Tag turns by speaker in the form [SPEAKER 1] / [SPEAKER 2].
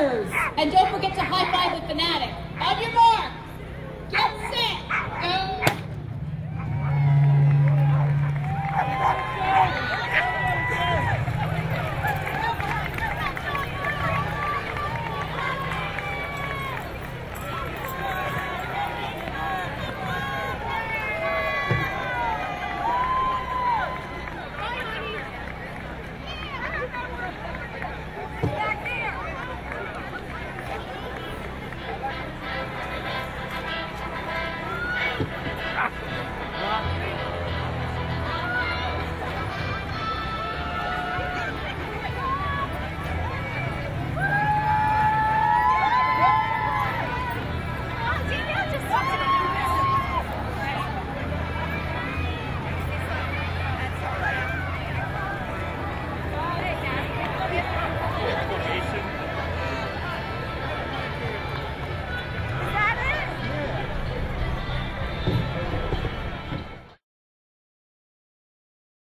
[SPEAKER 1] And don't forget to high five the fanatic. On your mark.